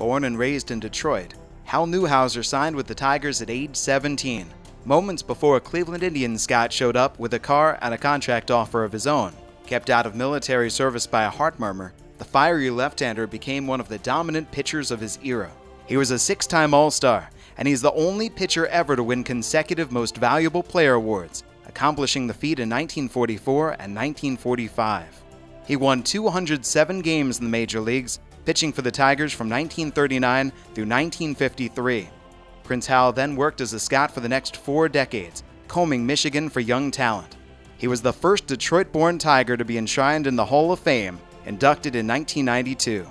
Born and raised in Detroit, Hal Newhouser signed with the Tigers at age 17, moments before a Cleveland Indians scout showed up with a car and a contract offer of his own. Kept out of military service by a heart murmur, the fiery left-hander became one of the dominant pitchers of his era. He was a six-time All-Star, and he's the only pitcher ever to win consecutive Most Valuable Player awards, accomplishing the feat in 1944 and 1945. He won 207 games in the major leagues, pitching for the Tigers from 1939 through 1953. Prince Hal then worked as a scout for the next four decades, combing Michigan for young talent. He was the first Detroit born Tiger to be enshrined in the Hall of Fame, inducted in 1992.